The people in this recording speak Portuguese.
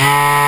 Ah!